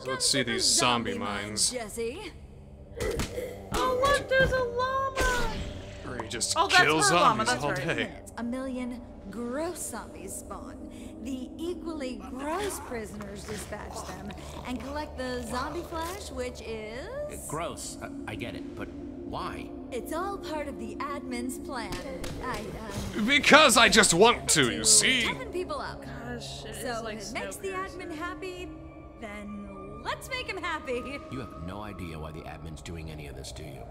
So let's see these zombie mines. Jesse. Oh look, there's a llama. Or he just Oh, that's kills her llama, zombies all right. day. a million gross zombies spawn. The equally gross prisoners dispatch them and collect the zombie flesh, which is. Gross. I, I get it, but why? It's all part of the admin's plan. I, um, Because I just want to, you see? toughen people up. Gosh, it is So like it makes the admin happy, then let's make him happy. You have no idea why the admin's doing any of this, do you?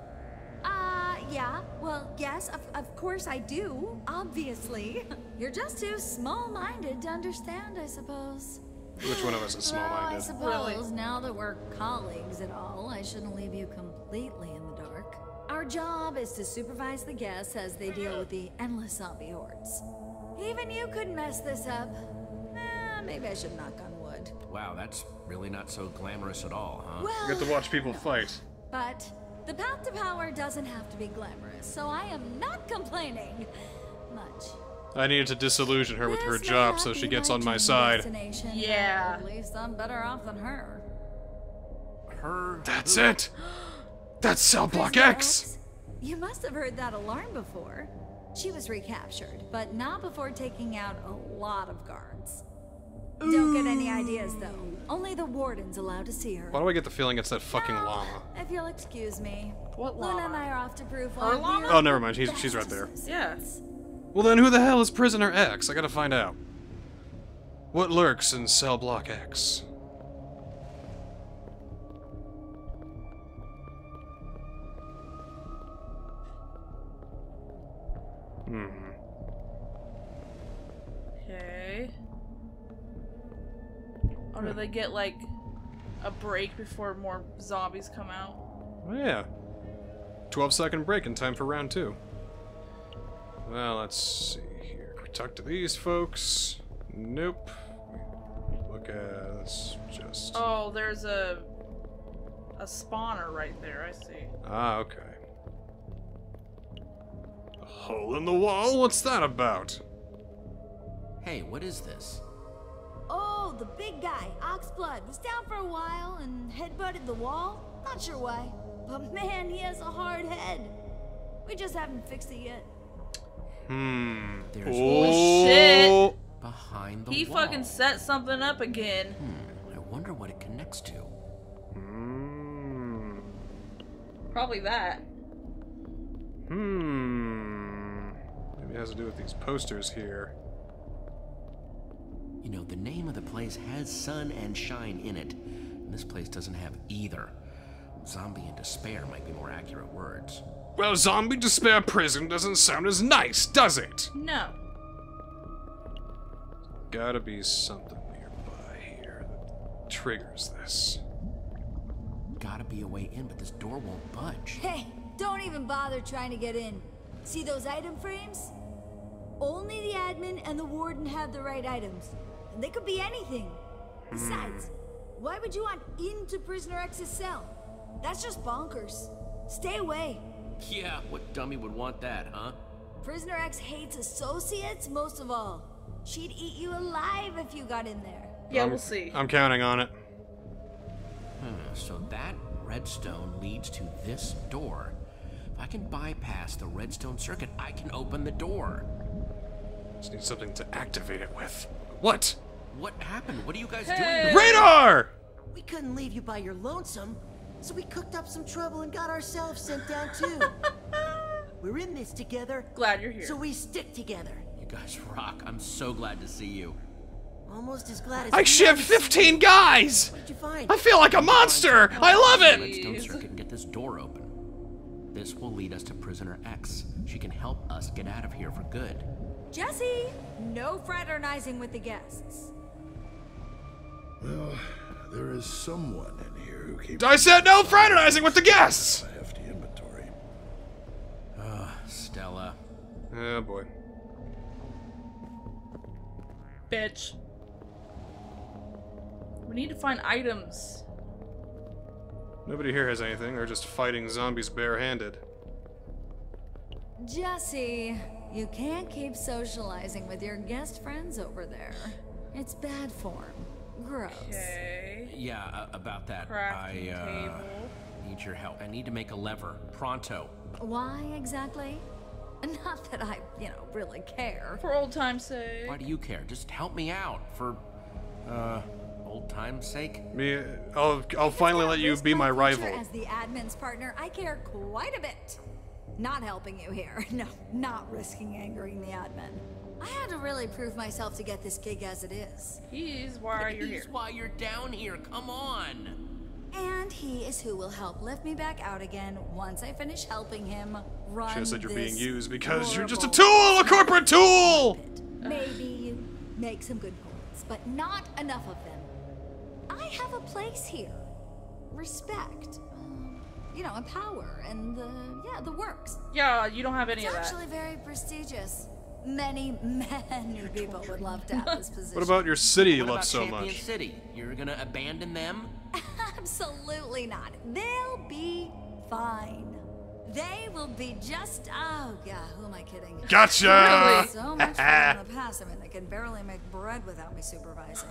Uh, yeah. Well, yes, of, of course I do. Obviously. You're just too small-minded to understand, I suppose. Which one of us is Well, I small-minded? suppose Really? now that we're colleagues and all, I shouldn't leave you completely in the dark. Our job is to supervise the guests as they deal with the endless zombie hordes. Even you couldn't mess this up. Eh, maybe I should knock on wood. Wow, that's really not so glamorous at all, huh? Well, You get to watch people fight. But the path to power doesn't have to be glamorous, so I am not complaining much. I needed to disillusion her with her This job so she gets on my side. Yeah. At least I'm better off than her. Her. That's who? it! That's Cell Block Prisoner X! You must have heard that alarm before. She was recaptured, but not before taking out a lot of guards. Don't get any ideas, though. Only the warden's allowed to see her. Why do I get the feeling it's that fucking Now, llama? If you'll excuse me. What Lluna and I are off to prove Her why llama? Oh, never mind. the She's- she's right there. associates. Well then who the hell is Prisoner X? I gotta find out. What lurks in Cell Block X? They get like a break before more zombies come out? Oh yeah. 12 second break in time for round two. Well, let's see here. Can we talk to these folks? Nope. Look at let's just Oh, there's a a spawner right there. I see. Ah, okay. A hole in the wall? What's that about? Hey, what is this? Oh, the big guy, Oxblood, was down for a while and headbutted the wall. Not sure why. But man, he has a hard head. We just haven't fixed it yet. Hmm. There's oh. shit. Behind the wall. He wall. fucking set something up again. Hmm, I wonder what it connects to. Hmm. Probably that. Hmm. Maybe it has to do with these posters here. You know, the name of the place has sun and shine in it. And this place doesn't have either. Zombie and despair might be more accurate words. Well, Zombie Despair Prison doesn't sound as nice, does it? No. Gotta be something nearby here that triggers this. Gotta be a way in, but this door won't budge. Hey, don't even bother trying to get in. See those item frames? Only the admin and the warden have the right items. And they could be anything. Besides, why would you want into Prisoner X's cell? That's just bonkers. Stay away. Yeah, what dummy would want that, huh? Prisoner X hates associates most of all. She'd eat you alive if you got in there. Yeah, I'm- we'll see. I'm counting on it. Hmm, so that redstone leads to this door. If I can bypass the redstone circuit, I can open the door. Just need something to activate it with. What? What happened? What are you guys Hey. doing? Radar! We couldn't leave you by your lonesome, so we cooked up some trouble and got ourselves sent down too. We're in this together, Glad you're here. so we stick together. You guys rock. I'm so glad to see you. Almost as glad as I we shipped are. 15 guys! What did you find? I feel like a monster! I love it! Redstone Jeez. circuit and get this door open. This will lead us to prisoner X. She can help us get out of here for good. Jesse, no fraternizing with the guests. Well, there is someone in here who keeps I said no fraternizing with the guests! a hefty inventory. Ah, Stella. Oh boy. Bitch. We need to find items. Nobody here has anything. They're just fighting zombies barehanded. Jesse, you can't keep socializing with your guest friends over there. It's bad form. Gross. Okay. Yeah, uh, about that. Crafting I uh, table. need your help. I need to make a lever. Pronto. Why exactly? Not that I, you know, really care. For old time's sake. Why do you care? Just help me out for, uh, old time's sake. Me, I'll, I'll finally let you be my rival. As the admin's partner, I care quite a bit. Not helping you here. No, not risking angering the admin. I had to really prove myself to get this gig as it is. He's why you're He's here. why you're down here. Come on. And he is who will help lift me back out again once I finish helping him run Should have said you're being used because you're just a tool, a corporate tool! Maybe you make some good points, but not enough of them. I have a place here. Respect. um, You know, and power, and the, yeah, the works. Yeah, you don't have any It's of that. It's actually very prestigious. Many, many people would love to have this position. What about your city you What love about so Champion much? City? You're gonna abandon them? Absolutely not. They'll be fine. They will be just. Oh, yeah, who am I kidding? Gotcha! Really? So much fun in the past. I mean, they can barely make bread without me supervising.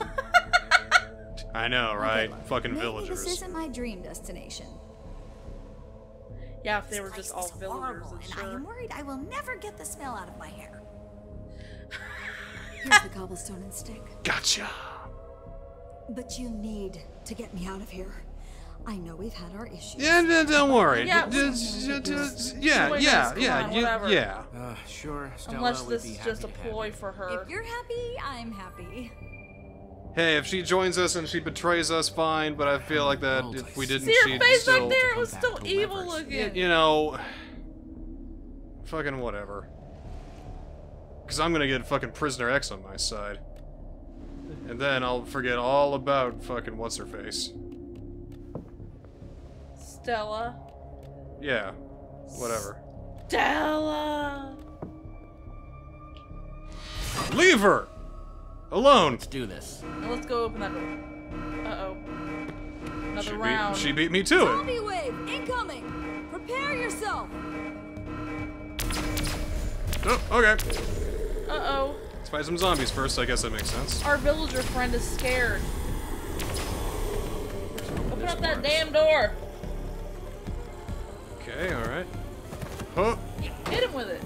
I know, right? Okay, look, Fucking maybe villagers. This isn't my dream destination. Yeah, if they This were just all is villagers, horrible, then and I am worried I will never get the smell out of my hair. Here's the cobblestone and stick. Gotcha! But you need to get me out of here. I know we've had our issues. Yeah, no, don't worry. Yeah, Just- we- just- just- yeah, Wait, yeah, come yeah, on, you- yeah. Uh, sure. Stella Unless would this be is just a ploy for her. If you're happy, I'm happy. Hey, if she joins us and she betrays us, fine. But I feel like that if we didn't, See her she'd face still, back there? It was still evil looking. you know, fucking whatever. Because I'm gonna get fucking prisoner X on my side, and then I'll forget all about fucking what's her face. Stella. Yeah, whatever. Stella. Leave her alone. Let's do this. Now let's go open that door. Uh oh. Another She beat, round. she beat me to it. Zombie wave incoming. Prepare yourself. Oh, okay. Uh oh. Let's fight some zombies first. I guess that makes sense. Our villager friend is scared. Open up that damn door. Okay, all right. Huh. Hit him with it.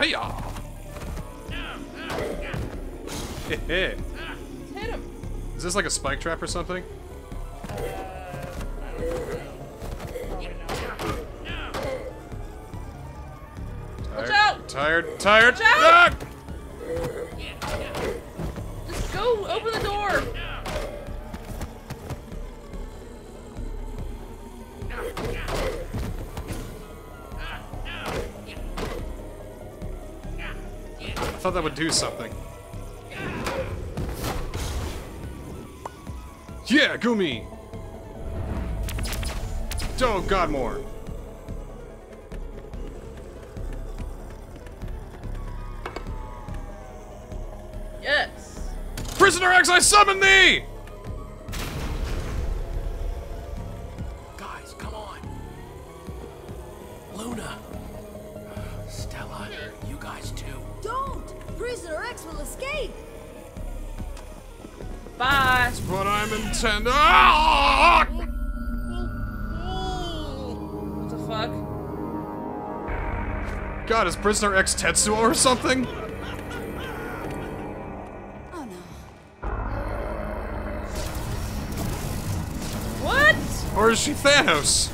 Hiya! Heh Hit him. Is this like a spike trap or something? Tired! Tired, out! Ah! Just go open the door. I thought that would do something. Yeah, Gumi! Oh, God, more. Prisoner X, I summon thee! Guys, come on. Lluna. Stella, you guys too. Don't. Prisoner X will escape. Bye. That's What I'm intending. Ah! What the fuck? God, is Prisoner X Tetsuo or something? Or is she Thanos?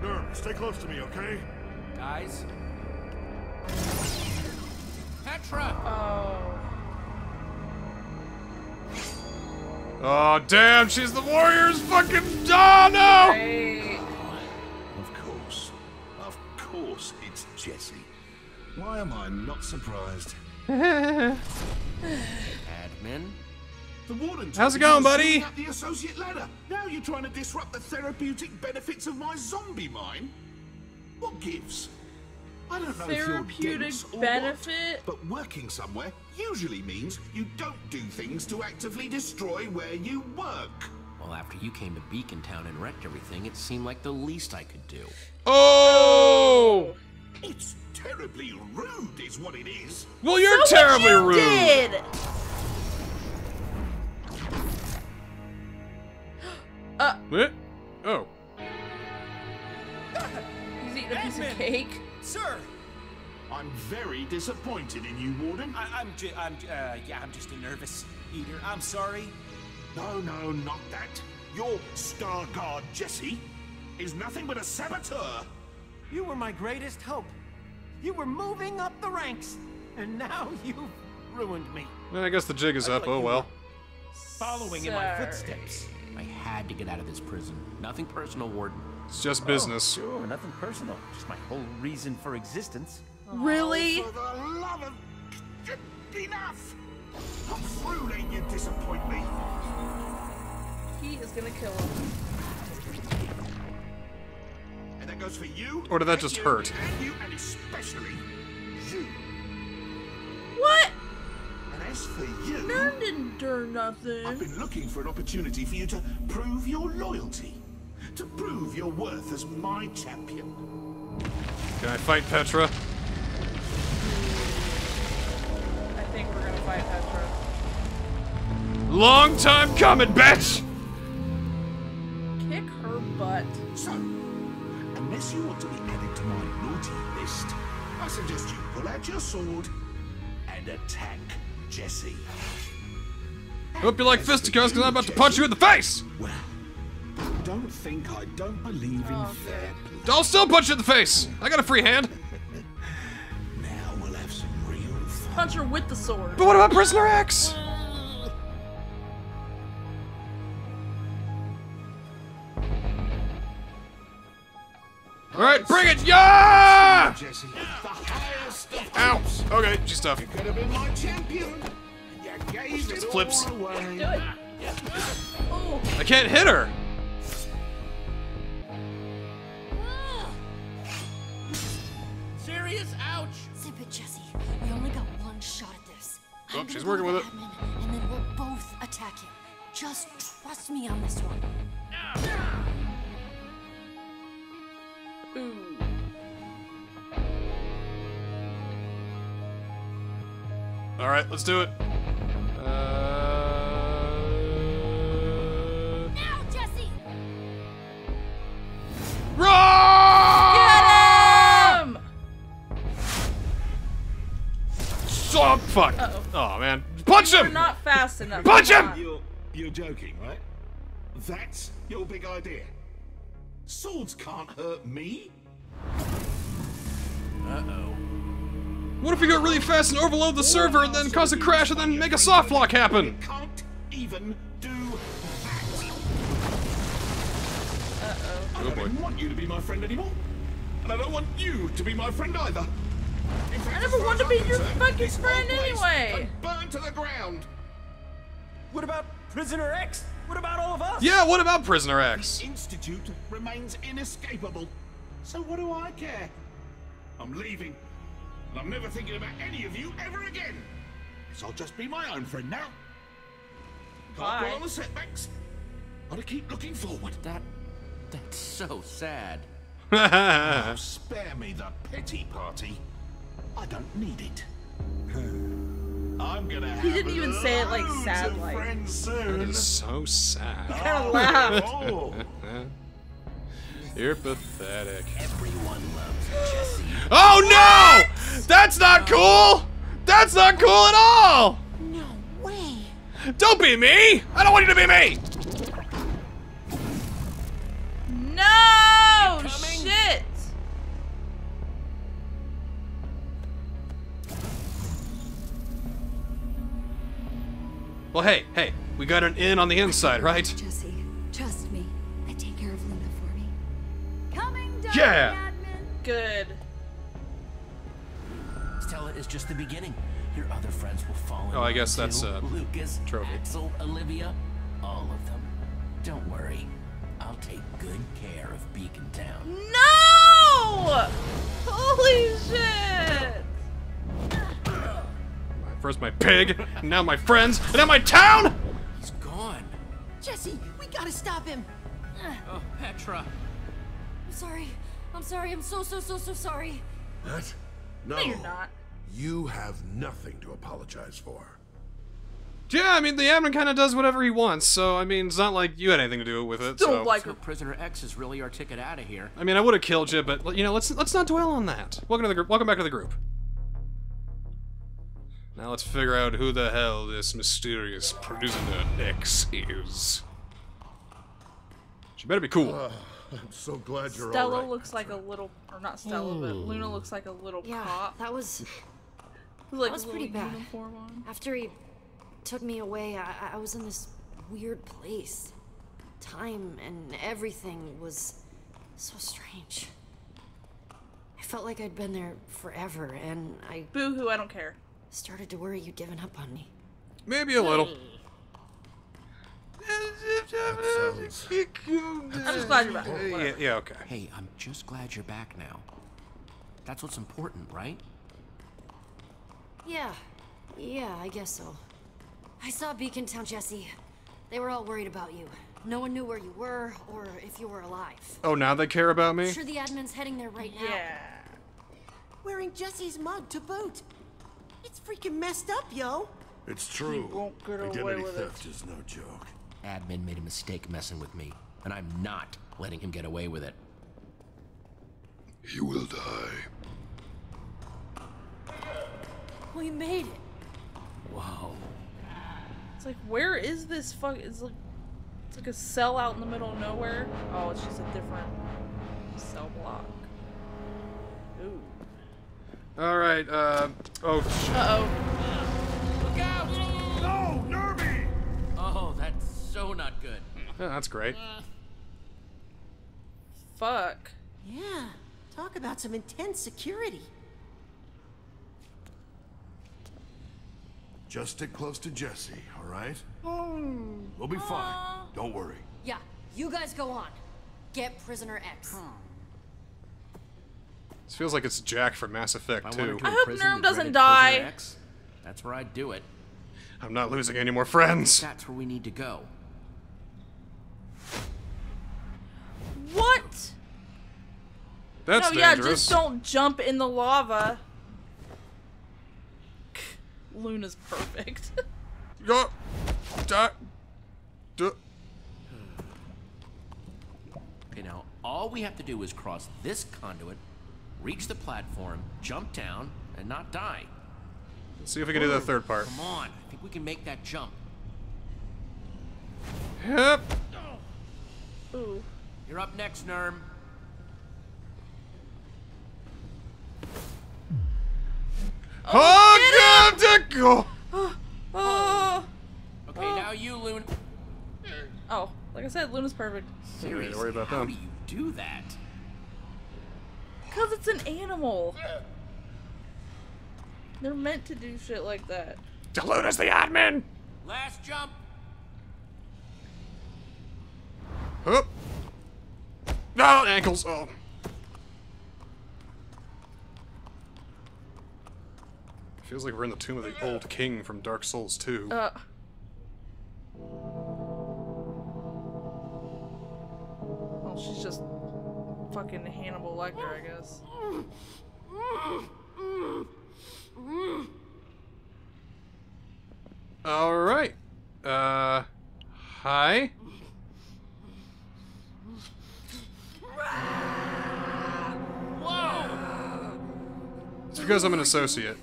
Nurm, stay close to me, okay? Guys. Petra. Oh. Oh, damn, she's the Warriors fucking. Oh, no! Great. Of course. Of course it's Jesse. Why am I not surprised? Admin. The warden How's it going, buddy? were the associate ladder. Now you're trying to disrupt the therapeutic benefits of my zombie mine. What gives? I don't know if Therapeutic you're dense or benefit? What, but working somewhere usually means you don't do things to actively destroy where you work. Well, after you came to Beacon Town and wrecked everything, it seemed like the least I could do. Oh! It's terribly rude, is what it is. Well, you're So what terribly you rude. Did. Uh, Eh? Oh. he's eating a piece of cake. Sir, I'm very disappointed in you, Warden. I, I'm, ju- I'm, uh, yeah, I'm just a nervous eater. I'm sorry. No, no, not that. Your star guard, Jesse, is nothing but a saboteur. You were my greatest hope. You were moving up the ranks, and now you've ruined me. Well, I guess the jig is up. Oh well. Following in my footsteps. I had to get out of this prison. Nothing personal, Warden. It's just business. Oh, sure, nothing personal. Just my whole reason for existence. Really? Oh, for the love of... Enough! I'm through letting you disappoint me. He is gonna kill him. And that goes for you. Or did that just you, hurt? And you, and especially you. What? As for you... Nurm didn't do nothing. I've nothing. been looking for an opportunity for you to prove your loyalty. To prove your worth as my champion. Can I fight Petra? I think we're gonna fight Petra. Long time coming, bitch! Kick her butt. So, unless you want to be added to my naughty list, I suggest you pull out your sword and attack Jesse. I Hope you like fisticuffs because I'm about to punch you in the face! Well, don't think I don't believe in Oh, fair play. I'll still punch you in the face! I got a free hand! Now we'll have some real fun. Punch her with the sword. But what about Prisoner X? Alright, bring it! Yeah! Jesse, the highest of Ow! hopes. Okay, G stuff. Could have been my champion. You gave flips. all away. Do it. Oh, I can't hit her! Serious? Ouch! Zip it, Jesse. We only got one shot at this. Oh, she's working with it. admin, And then we'll both attack him. Just trust me on this one. ooh. Alright, let's do it. Uh... Now, Jesse! Run! Get him! Oh, fuck. Uh-oh. Oh, man. Punch You're him! not fast enough. Punch him! You're, you're joking, right? That's your big idea. Swords can't hurt me. What if we go really fast and overload the server and then cause a crash and then make a soft lock happen? Can't even do that. I Oh I don't even want you to be my friend anymore. And I don't want you to be my friend either. Fact, I never far wanted as to be I'm your concerned, fucking friend anyway. Burn to the ground. What about Prisoner X? What about all of us? Yeah, what about Prisoner X? The Institute remains inescapable. So what do I care? I'm leaving. And I'm never thinking about any of you ever again. So I'll just be my own friend now. Can't Bye. dwell on the setbacks. Gotta keep looking forward. That. That's so sad. Oh, spare me the pity party. I don't need it. I'm gonna He didn't even say it like sad of like. friends soon. It's so sad. Kinda laughed. Oh. You're pathetic. Everyone loves Jesse. Oh no! That's not cool! That's not cool at all! No way! Don't be me! I don't want you to be me! No! Shit! Well, hey, hey, we got an in on the inside, right? Jesse, Yeah. Good. Stella is just the beginning. Your other friends will fall in Oh, I guess that's, too. uh, Lucas, trophy. Axel, Olivia, all of them. Don't worry, I'll take good care of Beacon Town. No! Holy shit! First my pig, and now my friends, and now my town! He's gone. Jesse, we gotta stop him. Oh, Petra. I'm sorry. I'm sorry. I'm so, so, so, so sorry. What? No. No, you're not. You have nothing to apologize for. Yeah, I mean, the admin kind of does whatever he wants, so, I mean, it's not like you had anything to do with it, Don't so... like So Prisoner X is really our ticket out of here. I mean, I would have killed you, but, you know, let's let's not dwell on that. Welcome to the group. Welcome back to the group. Now let's figure out who the hell this mysterious prisoner X is. She better be cool. I'm so glad you're Stella all right. looks like a little, or not Stella, but hmm. Lluna looks like a little Yeah, cop. that was With, like that was pretty bad. after he took me away. I, I was in this weird place. Time and everything was so strange. I felt like I'd been there forever, and I Boo hoo, I don't care. started to worry you'd given up on me. Maybe a little. sounds- I'm just glad you're back. Yeah, yeah, okay. Hey, I'm just glad you're back now. That's what's important, right? Yeah, yeah, I guess so. I saw Beacon Town, Jesse. They were all worried about you. No one knew where you were or if you were alive. Oh, now they care about me? Sure, the admin's heading there right now. Yeah. Wearing Jesse's mug to boot. It's freaking messed up, yo. It's true. won't get away Identity with theft is no joke. Admin made a mistake messing with me, and I'm not letting him get away with it. You will die. We made it. Wow. It's like, where is this fuck? It's like, it's like a cell out in the middle of nowhere. Oh, it's just a different cell block. Ooh. Alright, uh... Oh, Uh oh. Look out! No, Nerby! Oh, that's so not good. Yeah, that's great. Uh, fuck. Yeah, talk about some intense security. Just stick close to Jesse, all right? Hmm. We'll be fine. Don't worry. Yeah, you guys go on. Get Prisoner X. This feels like it's Jack from Mass If I Effect wanted 2. to I hope imprison Nurm doesn't die. X, that's where I'd do it. I'm not losing any more friends. That's where we need to go. What? That's no, yeah, just don't jump in the lava. Lluna's perfect. Go. Da. Da. Okay, now all we have to do is cross this conduit, reach the platform, jump down, and not die. Let's see if we can do the third part. Come on, I think we can make that jump. Yep. Ooh. You're up next, Nurm. Oh, God, go. Oh. oh. Okay, now you, Loon. Oh, like I said, Lluna's perfect. Seriously, worry about how them. do you do that? Cause it's an animal. They're meant to do shit like that. Lluna's the admin. Last jump. Hup. No, ankles. Oh. Feels like we're in the tomb of the old king from Dark Souls 2. Uh. Well, she's just fucking Hannibal Lecter, I guess. All right. Uh, hi. It's because I'm an associate.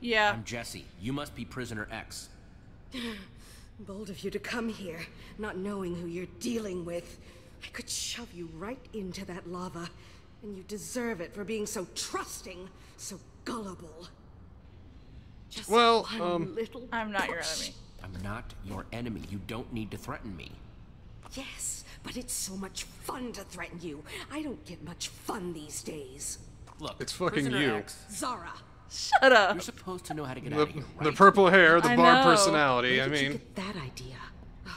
Yeah. I'm Jesse. You must be prisoner X. Bold of you to come here, not knowing who you're dealing with. I could shove you right into that lava, and you deserve it for being so trusting, so gullible. Just Well, one um, little I'm not your enemy. I'm not your enemy. You don't need to threaten me. Yes, but it's so much fun to threaten you. I don't get much fun these days. Look, It's fucking prisoner you. X, Xara. Shut up. you're supposed to know how to get The, out of here, right? the purple hair, the I bar know. personality. Where I did you mean, get that idea? Oh.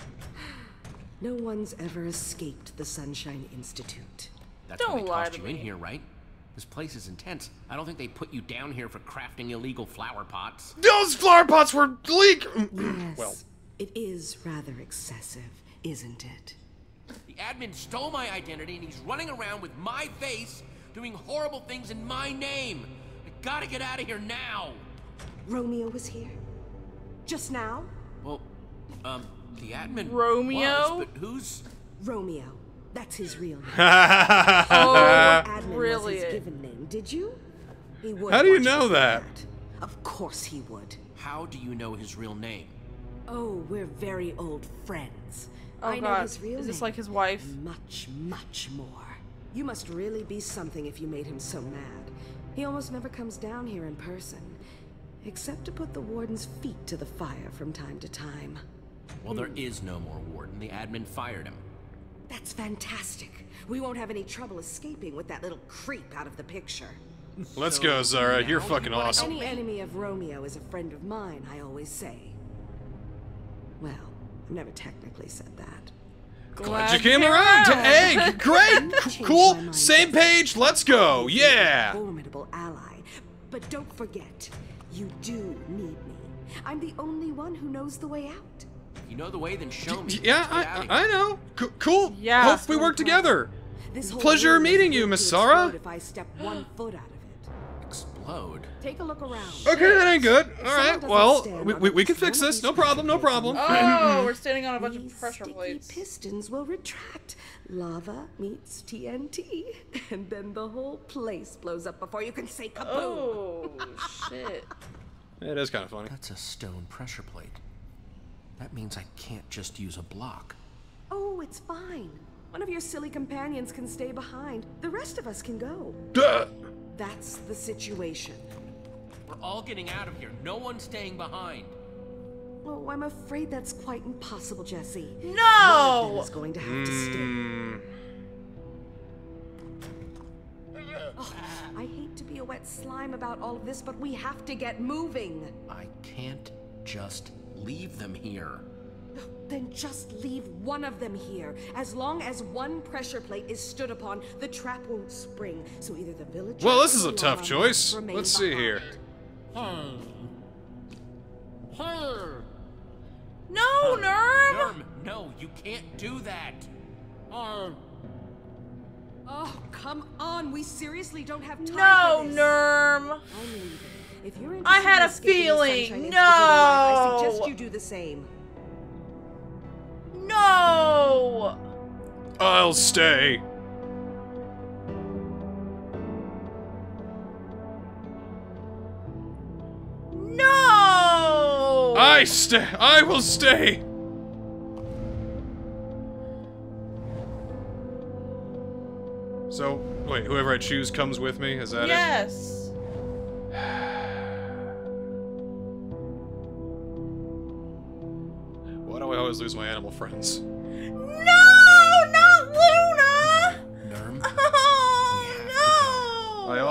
No one's ever escaped the Sunshine Institute. That's why Don't they lie tossed to you in here, right? This place is intense. I don't think they put you down here for crafting illegal flower pots. those flower pots were leak. Yes, well, it is rather excessive, isn't it? The admin stole my identity and he's running around with my face doing horrible things in my name. I gotta get out of here now. Romeo was here? Just now? Well, um, the admin Romeo? was, but who's... Romeo. That's his real name. Oh, Admin was really? his given name, did you? He would How do you know to that? Of course he would. How do you know his real name? Oh, we're very old friends. Oh, I know his real Is this name. like his wife? Much, much more. You must really be something if you made him so mad. He almost never comes down here in person, except to put the warden's feet to the fire from time to time. Well, there hmm. is no more warden. The admin fired him. That's fantastic. We won't have any trouble escaping with that little creep out of the picture. Let's go, Xara. You're fucking awesome. Any enemy of Romeo is a friend of mine, I always say. Well, I've never technically said that. Glad you came around to egg. Great. Cool. Same page. Let's go. Yeah. Formidable ally. But don't forget, you do need me. I'm the only one who knows the way out. You know the way, then show me. Yeah, Let's get out I, I know. C- cool. Yeah. Hope we work together. This Pleasure meeting you, going Miss to Sarah. If I step one foot out of it. Explode. Take a look around. Okay, that ain't good. All Someone right. doesn't Well, we, we, we can fix this. No problem. No problem. Oh, we're standing on a bunch These of pressure sticky plates. pistons will retract. Lava meets TNT, and then the whole place blows up before you can say kaboom. Oh, shit. It is kind of funny. That's a stone pressure plate. That means I can't just use a block. Oh, it's fine. One of your silly companions can stay behind. The rest of us can go. Duh. That's the situation. We're all getting out of here. No one's staying behind. Oh, I'm afraid that's quite impossible, Jesse. One of No! them is going to have to stay. Mm, Oh, I hate to be a wet slime about all of this, but we have to get moving. I can't just leave them here. Then just leave one of them here. As long as one pressure plate is stood upon, the trap won't spring. So either the village. Well, this is a tough choice. Let's see here. No, Nurm! Nurm, no, you can't do that. Oh, come on. We seriously don't have time No, for this. Nurm! I'm leaving. If you're I had a interested in escaping the feeling. sunshine and No. I suggest you do the same. No! I'll stay. No! I stay. I will stay. So, wait, whoever I choose comes with me? Is that it? Yes. Why do I always lose my animal friends?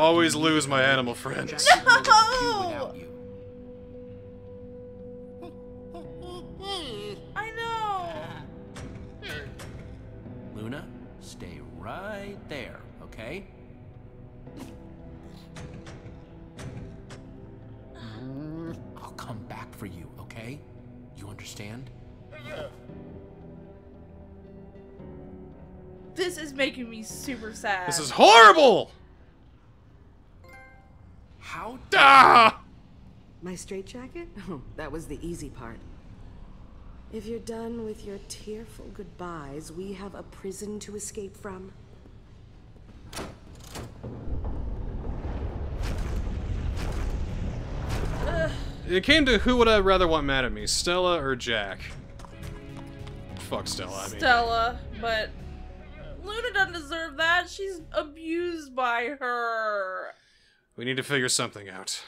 Always lose my animal friends. Jesse will do No! without you. no! I know. Lluna, stay right there, okay? I'll come back for you, okay? You understand? This is making me super sad. This is horrible! How Ah! My straitjacket? Oh, that was the easy part. If you're done with your tearful goodbyes, we have a prison to escape from. It came to who would I rather want mad at me, Stella or Jack? Fuck Stella, I mean. Stella, but Lluna doesn't deserve that. She's abused by her. We need to figure something out.